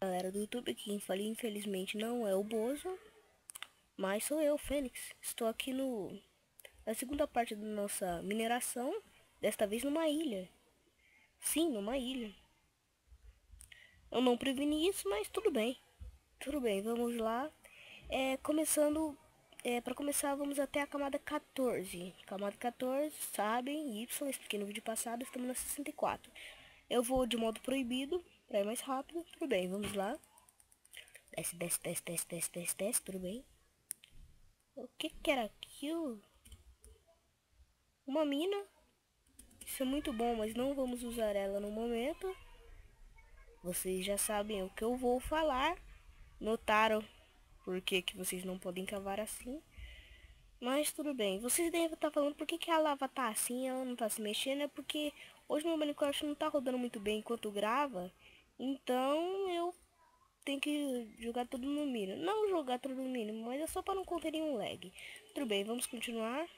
Galera do YouTube, quem falei infelizmente não é o Bozo, mas sou eu, Fênix. Estou aqui no na segunda parte da nossa mineração, desta vez numa ilha. Sim, numa ilha. Eu não preveni isso, mas tudo bem. Tudo bem, vamos lá. É, começando, é, para começar, vamos até a camada 14. Camada 14, sabem, Y, expliquei no vídeo passado, estamos na 64. Eu vou de modo proibido, Pra ir mais rápido, tudo bem, vamos lá. Desce, desce, desce, desce, desce, desce, desce, tudo bem. O que que era aquilo? Uma mina. Isso é muito bom, mas não vamos usar ela no momento. Vocês já sabem o que eu vou falar. Notaram por que, que vocês não podem cavar assim. Mas tudo bem. Vocês devem estar falando por que, que a lava tá assim, ela não tá se mexendo. É porque hoje meu Minecraft não tá rodando muito bem enquanto grava. Então eu tenho que jogar tudo no mínimo. Não jogar tudo no mínimo, mas é só para não conter nenhum lag. Tudo bem, vamos continuar.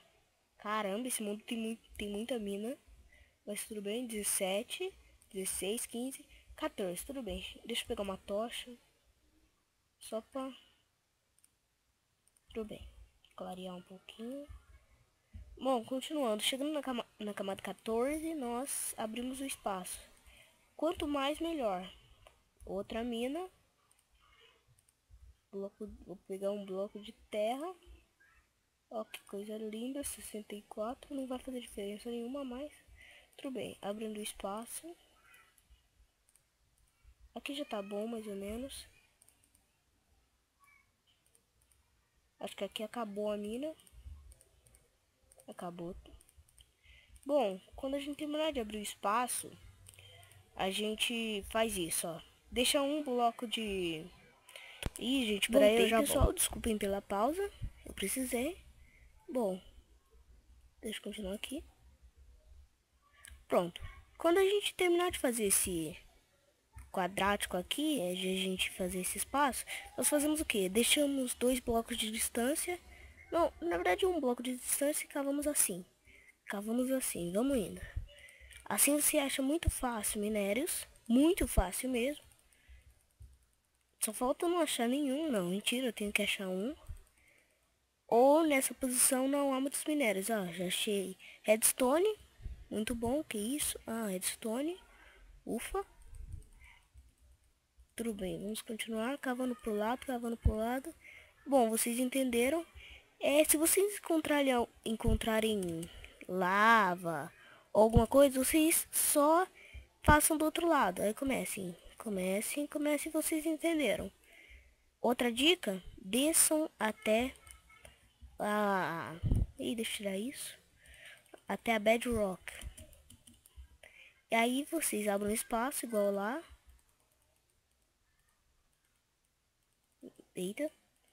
Caramba, esse mundo tem, muito, tem muita mina. Mas tudo bem, 17, 16, 15, 14, tudo bem. Deixa eu pegar uma tocha. Só pra... Tudo bem. Clarear um pouquinho. Bom, continuando. Chegando na, cama, na camada 14, nós abrimos o espaço. Quanto mais, melhor. Outra mina. Bloco, vou pegar um bloco de terra. Ó, que coisa linda. 64. Não vai fazer diferença nenhuma mais. Tudo bem. Abrindo espaço. Aqui já tá bom, mais ou menos. Acho que aqui acabou a mina. Acabou. Bom, quando a gente terminar de abrir o espaço a gente faz isso, ó. Deixa um bloco de... Ih, gente, peraí, eu já pessoal, desculpem pela pausa. Eu precisei. Bom, deixa eu continuar aqui. Pronto. Quando a gente terminar de fazer esse quadrático aqui, é de a gente fazer esse espaço, nós fazemos o que? Deixamos dois blocos de distância. Não, na verdade um bloco de distância e cavamos assim. Cavamos assim, vamos indo. Assim você acha muito fácil minérios. Muito fácil mesmo. Só falta não achar nenhum. Não, mentira, eu tenho que achar um. Ou nessa posição não há muitos minérios. Ó, já achei redstone. Muito bom, que isso? Ah, redstone. Ufa. Tudo bem, vamos continuar cavando pro lado, cavando pro lado. Bom, vocês entenderam. É, se vocês encontrarem, encontrarem lava, alguma coisa, vocês só façam do outro lado. Aí comecem, comecem, comecem, vocês entenderam. Outra dica, desçam até a... Ih, deixa eu tirar isso. Até a bedrock. E aí vocês abrem um espaço igual lá. Eita,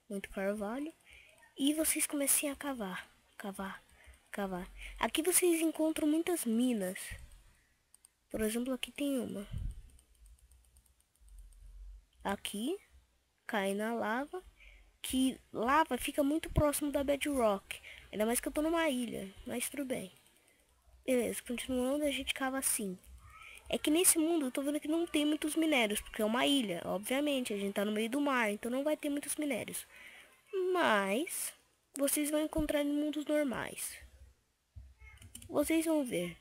muito carvalho. E vocês comecem a cavar, cavar, cavar. Aqui vocês encontram muitas minas. Por exemplo, aqui tem uma. Aqui, cai na lava. Que lava fica muito próximo da bedrock. Ainda mais que eu tô numa ilha, mas tudo bem. Beleza, continuando, a gente cava assim. É que nesse mundo eu tô vendo que não tem muitos minérios, porque é uma ilha, obviamente, a gente tá no meio do mar, então não vai ter muitos minérios. Mas, vocês vão encontrar em mundos normais. Vocês vão ver.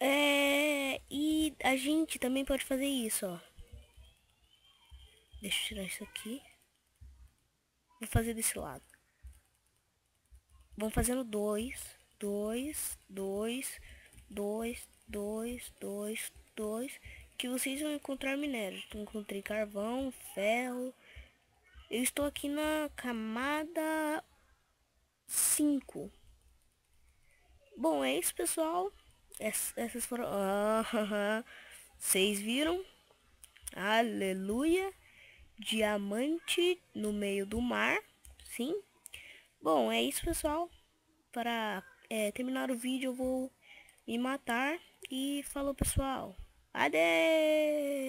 É, e a gente também pode fazer isso, ó. Deixa eu tirar isso aqui. Vou fazer desse lado. Vamos fazendo dois, dois, dois, dois, dois, dois, dois. Que vocês vão encontrar minérios. Encontrei carvão, ferro. Eu estou aqui na camada 5. Bom, é isso, pessoal. essas foram... Vocês viram? Aleluia. Diamante no meio do mar. Sim. Bom, é isso, pessoal. Para é, terminar o vídeo, eu vou me matar. E falou, pessoal. Adeus.